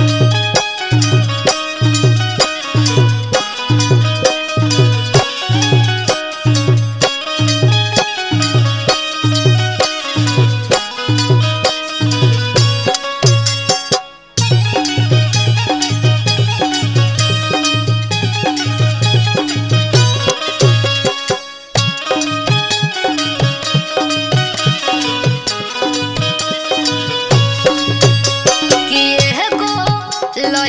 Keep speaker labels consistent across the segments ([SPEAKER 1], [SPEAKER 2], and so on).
[SPEAKER 1] कि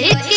[SPEAKER 1] Hey.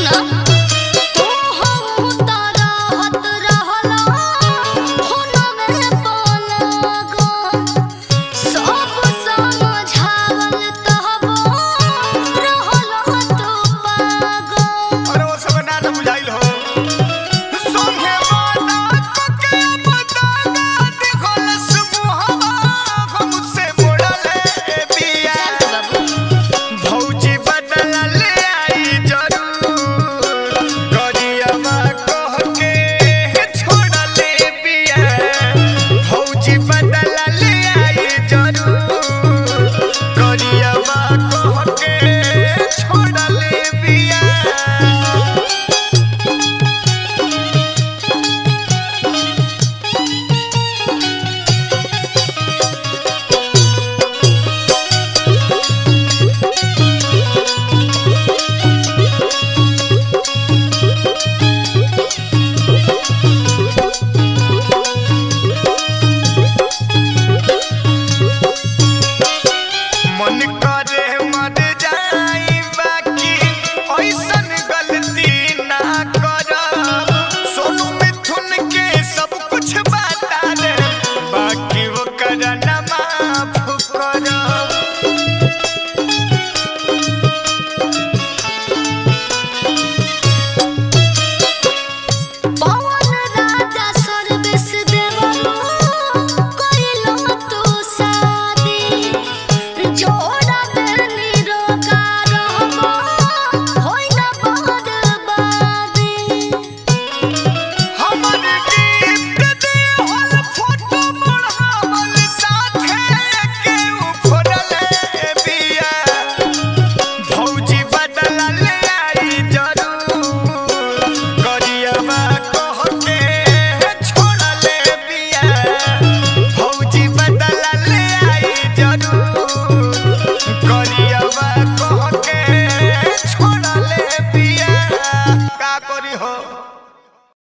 [SPEAKER 1] ফুল